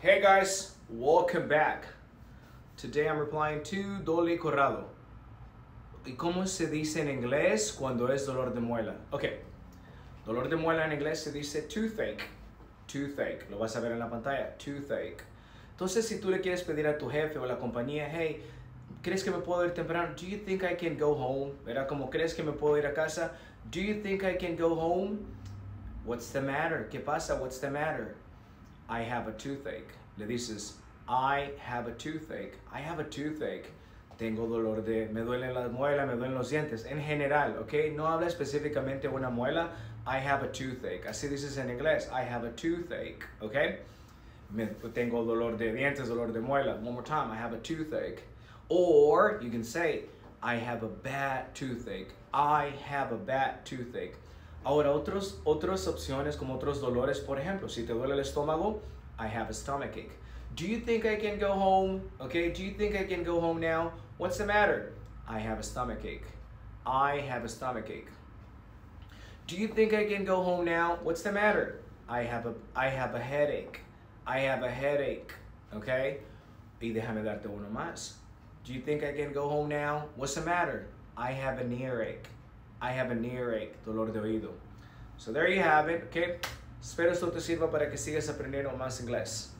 Hey guys, welcome back. Today I'm replying to Dolly Corrado. ¿Y cómo se dice en inglés cuando es dolor de muela? Ok, dolor de muela en inglés se dice toothache. Toothache, lo vas a ver en la pantalla, toothache. Entonces, si tú le quieres pedir a tu jefe o a la compañía, hey, ¿crees que me puedo ir temprano? Do you think I can go home? ¿Verdad? Como, ¿crees que me puedo ir a casa? Do you think I can go home? What's the matter? ¿Qué pasa? What's the matter? I have a toothache. Le dices, I have a toothache. I have a toothache. Tengo dolor de, me duelen las muelas, me duelen los dientes. En general, ¿ok? No habla específicamente una muela. I have a toothache. Así dices en inglés. I have a toothache, ¿ok? Me, tengo dolor de dientes, dolor de muela. One more time. I have a toothache. Or you can say, I have a bad toothache. I have a bad toothache. Ahora, otros, otras opciones como otros dolores, por ejemplo, si te duele el estómago, I have a stomachache. Do you think I can go home? Okay, do you think I can go home now? What's the matter? I have a stomachache. I have a stomachache. Do you think I can go home now? What's the matter? I have a I have a headache. I have a headache. Okay? Y déjame darte uno más. Do you think I can go home now? What's the matter? I have an earache. I have an earache, dolor de oído. So there you have it, okay? Espero esto te sirva para que sigas aprendiendo más inglés.